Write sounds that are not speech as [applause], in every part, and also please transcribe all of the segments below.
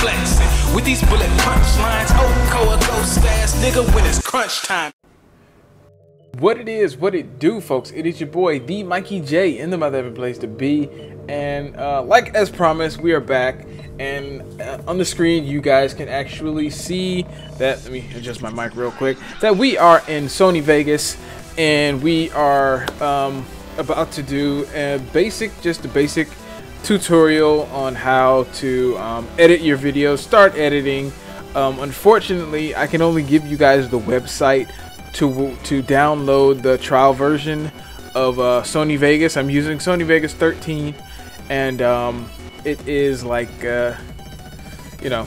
flexing with these bullet punchlines. Oh, coa ghost ass nigga when it's crunch time. What it is, what it do, folks. It is your boy, the Mikey J, in the mother place to be. And uh, like as promised, we are back. And uh, on the screen, you guys can actually see that. Let me adjust my mic real quick. That we are in Sony Vegas, and we are um, about to do a basic, just a basic tutorial on how to um, edit your videos, start editing. Um, unfortunately, I can only give you guys the website to to download the trial version of uh, Sony Vegas. I'm using Sony Vegas 13, and um, it is like uh, you know,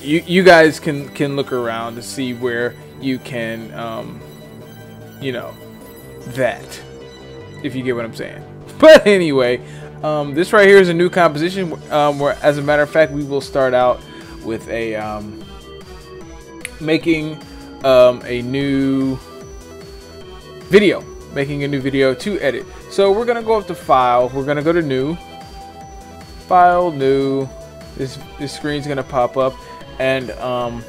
you you guys can can look around to see where you can um, you know that if you get what I'm saying. [laughs] But anyway, um, this right here is a new composition. Um, where, as a matter of fact, we will start out with a um, making um, a new video, making a new video to edit. So we're gonna go up to File. We're gonna go to New, File, New. This this screen's gonna pop up, and um,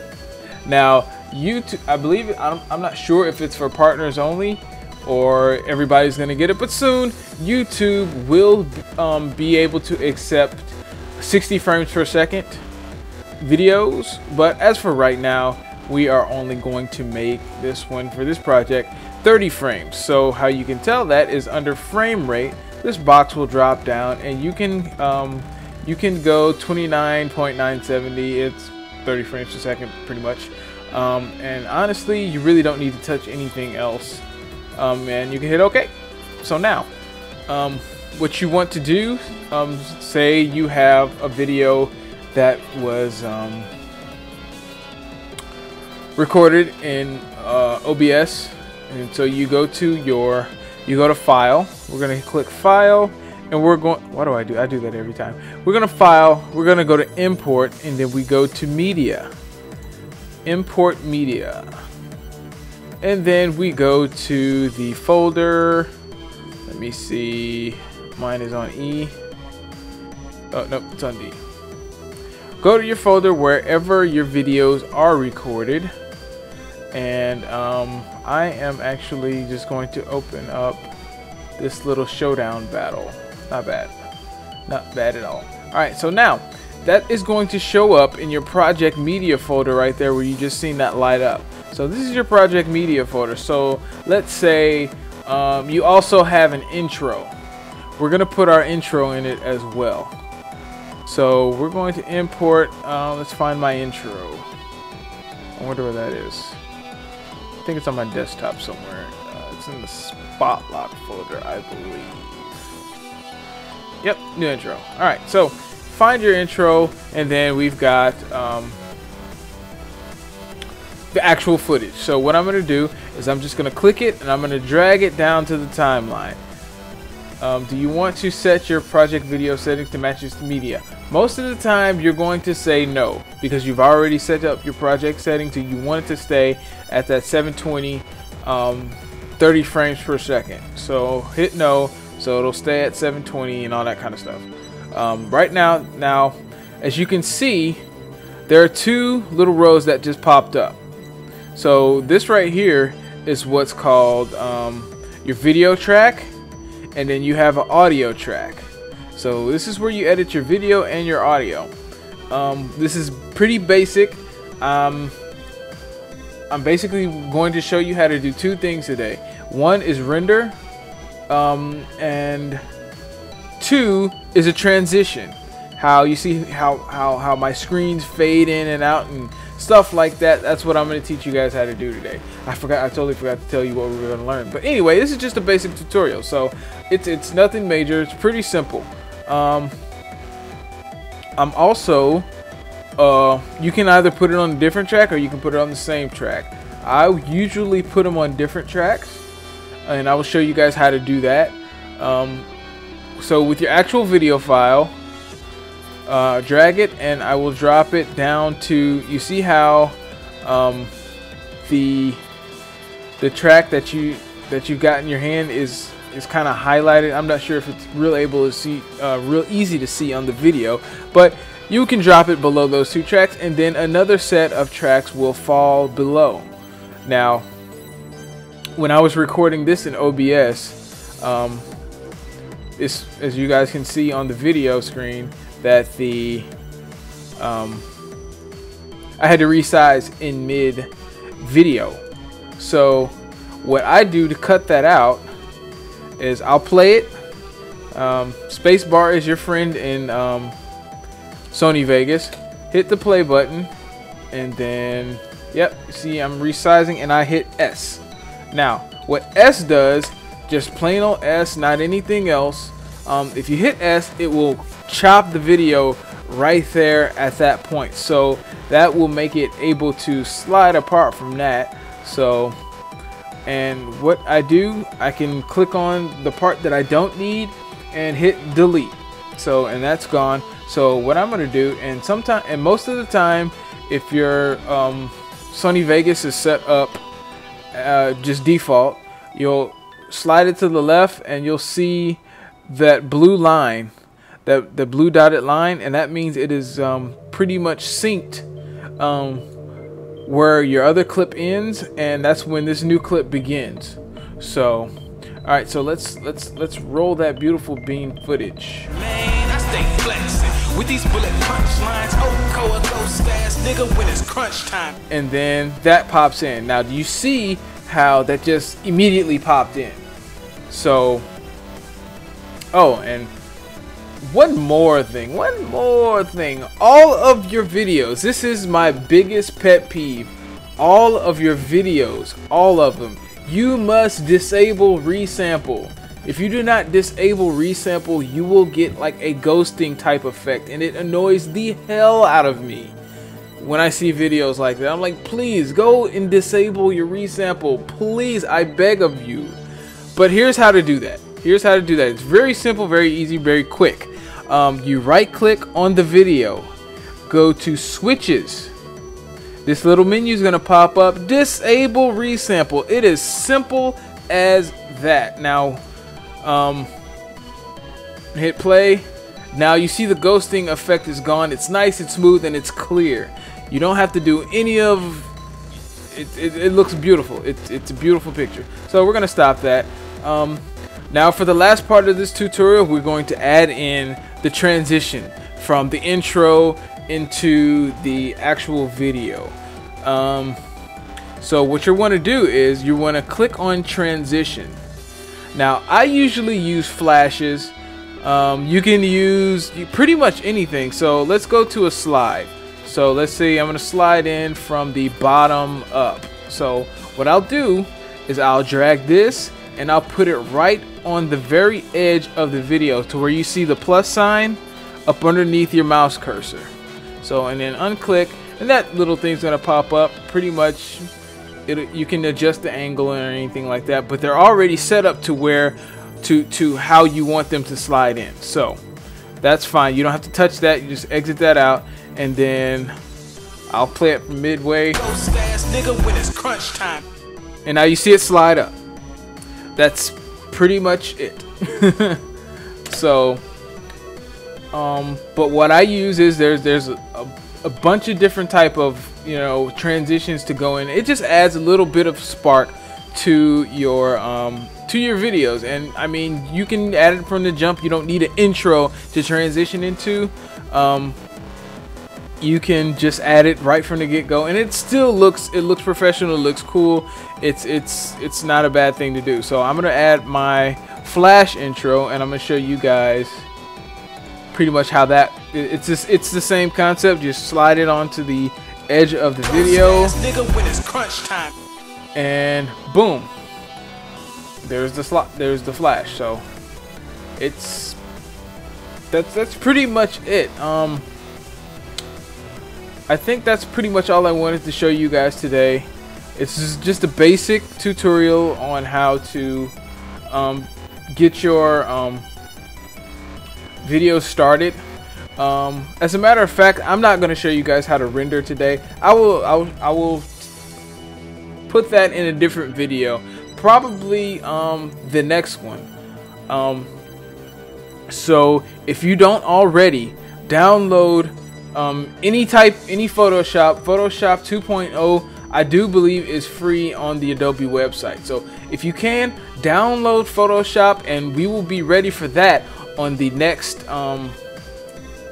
now YouTube. I believe I'm, I'm not sure if it's for partners only or everybody's gonna get it but soon youtube will um, be able to accept 60 frames per second videos but as for right now we are only going to make this one for this project 30 frames. So how you can tell that is under frame rate this box will drop down and you can um, you can go 29.970 it's 30 frames per second pretty much. Um, and honestly you really don't need to touch anything else um, and you can hit OK. So now, um, what you want to do, um, say you have a video that was um, recorded in uh, OBS, and so you go to your, you go to File. We're gonna click File, and we're going. What do I do? I do that every time. We're gonna File. We're gonna go to Import, and then we go to Media. Import Media and then we go to the folder. Let me see. Mine is on E. Oh no it's on D. Go to your folder wherever your videos are recorded. And um, I am actually just going to open up this little showdown battle. Not bad. Not bad at all. Alright so now that is going to show up in your project media folder right there where you just seen that light up so this is your project media folder. So let's say um, you also have an intro. We're to put our intro in it as well. So we're going to import, uh, let's find my intro. I wonder where that is. I think it's on my desktop somewhere. Uh, it's in the Spotlock folder, I believe. Yep, new intro. All right, so find your intro, and then we've got um, the actual footage. So what I'm going to do is I'm just going to click it and I'm going to drag it down to the timeline. Um, do you want to set your project video settings to match this media? Most of the time you're going to say no because you've already set up your project settings and you want it to stay at that 720 um, 30 frames per second. So hit no so it'll stay at 720 and all that kind of stuff. Um, right now, now as you can see there are two little rows that just popped up. So this right here is what's called um, your video track and then you have an audio track. So this is where you edit your video and your audio. Um, this is pretty basic. Um, I'm basically going to show you how to do two things today. One is render um, and two is a transition. How you see how, how, how my screens fade in and out and stuff like that. That's what I'm going to teach you guys how to do today. I forgot, I totally forgot to tell you what we were going to learn. But anyway, this is just a basic tutorial, so it's it's nothing major. It's pretty simple. Um, I'm also, uh, you can either put it on a different track or you can put it on the same track. I usually put them on different tracks, and I will show you guys how to do that. Um, so with your actual video file, uh, drag it and I will drop it down to you see how um, the the track that you that you've got in your hand is is kind of highlighted I'm not sure if it's real able to see uh, real easy to see on the video but you can drop it below those two tracks and then another set of tracks will fall below. Now, when I was recording this in OBS, um, this, as you guys can see on the video screen, that the um, I had to resize in mid video. So what I do to cut that out is I'll play it. Um, spacebar is your friend in um, Sony Vegas. Hit the play button and then, yep, see I'm resizing and I hit S. Now, what S does, just plain old S, not anything else. Um, if you hit S, it will chop the video right there at that point. So that will make it able to slide apart from that. So, and what I do, I can click on the part that I don't need and hit delete. So, and that's gone. So what I'm gonna do, and sometimes, and most of the time, if your um, Sony Vegas is set up uh, just default, you'll slide it to the left and you'll see that blue line, that the blue dotted line, and that means it is um, pretty much synced um, where your other clip ends, and that's when this new clip begins. So, all right, so let's let's let's roll that beautiful beam footage. Man, I stay with these bullet punch lines. Oh, coa ghost ass nigga when it's crunch time. and then that pops in. Now, do you see how that just immediately popped in? So, oh, and one more thing, one more thing. All of your videos, this is my biggest pet peeve. All of your videos, all of them, you must disable resample. If you do not disable resample, you will get like a ghosting type effect, and it annoys the hell out of me when I see videos like that. I'm like, please go and disable your resample. Please, I beg of you. But here's how to do that. Here's how to do that. It's very simple, very easy, very quick. Um, you right click on the video, go to switches. This little menu is going to pop up. Disable resample. It is simple as that. Now, um, hit play. Now you see the ghosting effect is gone. It's nice, it's smooth, and it's clear. You don't have to do any of it. It, it looks beautiful. It's it's a beautiful picture. So we're gonna stop that. Um, now for the last part of this tutorial, we're going to add in the transition from the intro into the actual video. Um, so what you want to do is you want to click on transition. Now I usually use flashes. Um, you can use pretty much anything. So let's go to a slide. So let's see, I'm gonna slide in from the bottom up. So what I'll do is I'll drag this and I'll put it right on the very edge of the video to where you see the plus sign up underneath your mouse cursor. So and then unclick and that little thing's gonna pop up pretty much. It, you can adjust the angle or anything like that but they're already set up to where to to how you want them to slide in. So that's fine. You don't have to touch that. You just exit that out and then I'll play it from midway. Nigga when it's crunch time. and now you see it slide up. That's pretty much it. [laughs] So um but what I use is there's there's a, a, bunch of different type of you know transitions to go in. It just adds a little bit of spark to your um to your videos. And I mean you can add it from the jump. You don't need an intro to transition into. Um you can just add it right from the get-go and it still looks it looks professional it looks cool. It's it's it's not a bad thing to do. So i'm gonna add my flash intro and i'm gonna show you guys pretty much how that it's just it's the same concept just slide it onto the edge of the video. And boom there's the slot there's the flash. So it's that's that's pretty much it. Um I think that's pretty much all I wanted to show you guys today. It's just, a basic tutorial on how to um, get your um, video started. Um, as a matter of fact, I'm not going to show you guys how to render today. I will, I will, I will put that in a different video, probably um, the next one. Um, so if you don't already, download Um, any type, any Photoshop, Photoshop 2.0, I do believe is free on the Adobe website. So if you can, download Photoshop, and we will be ready for that on the next um,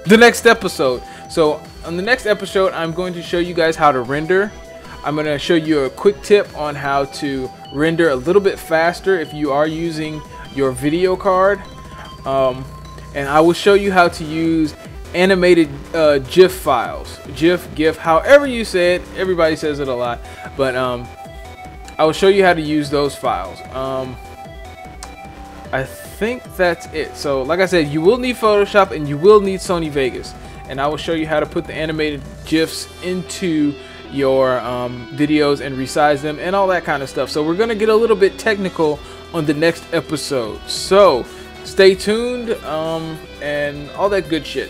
the next episode. So on the next episode, I'm going to show you guys how to render. I'm going to show you a quick tip on how to render a little bit faster if you are using your video card. Um, and I will show you how to use animated uh, GIF files. GIF, GIF, however you say it. Everybody says it a lot. But um, I will show you how to use those files. Um, I think that's it. So like I said, you will need Photoshop and you will need Sony Vegas. And I will show you how to put the animated GIFs into your um, videos and resize them and all that kind of stuff. So we're to get a little bit technical on the next episode. So stay tuned um, and all that good shit.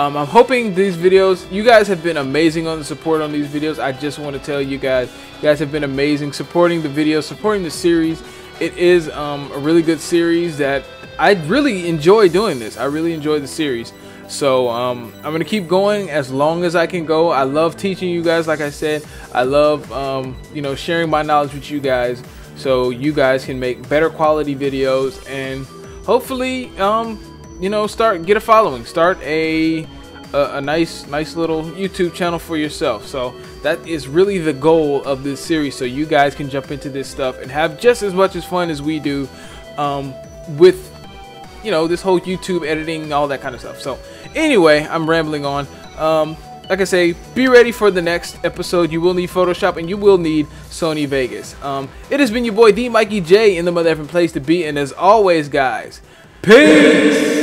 Um, I'm hoping these videos, you guys have been amazing on the support on these videos. I just want to tell you guys, you guys have been amazing supporting the videos, supporting the series. It is um, a really good series that I really enjoy doing this. I really enjoy the series. So um, I'm gonna keep going as long as I can go. I love teaching you guys, like I said. I love um, you know sharing my knowledge with you guys, so you guys can make better quality videos and hopefully um, you know start get a following, start a, a a nice nice little YouTube channel for yourself. So that is really the goal of this series, so you guys can jump into this stuff and have just as much as fun as we do um, with you know this whole YouTube editing, all that kind of stuff. So anyway, I'm rambling on. Um, like I say, be ready for the next episode. You will need Photoshop and you will need Sony Vegas. Um, it has been your boy Thee Mikey J in the mother effing place to be, and as always, guys, peace.